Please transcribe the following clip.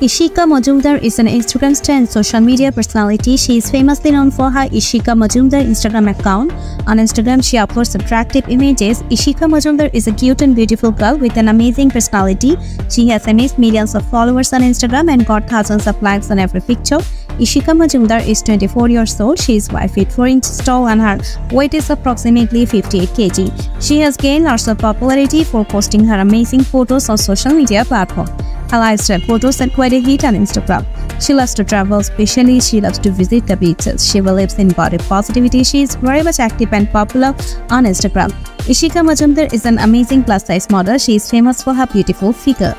Ishika Majumder is an Instagram star and social media personality. She is famously known for her Ishika Majumder Instagram account. On Instagram, she uploads attractive images. Ishika Majumder is a cute and beautiful girl with an amazing personality. She has amazed millions of followers on Instagram and got thousands of likes on every picture. Ishika Majumder is 24 years old. She is 5 feet 4 inches tall and her weight is approximately 58 kg. She has gained lots of popularity for posting her amazing photos on social media platforms. Her lifestyle photos are quite a hit on Instagram. She loves to travel, especially she loves to visit the beaches. She believes in body positivity. She is very much active and popular on Instagram. Ishika Majumder is an amazing plus size model. She is famous for her beautiful figure.